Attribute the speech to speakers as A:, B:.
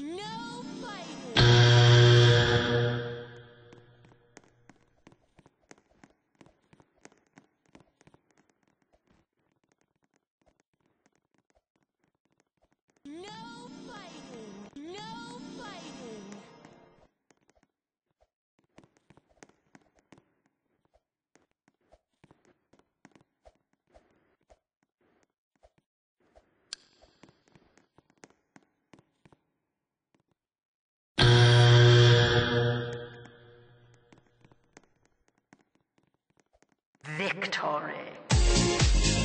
A: No! victory.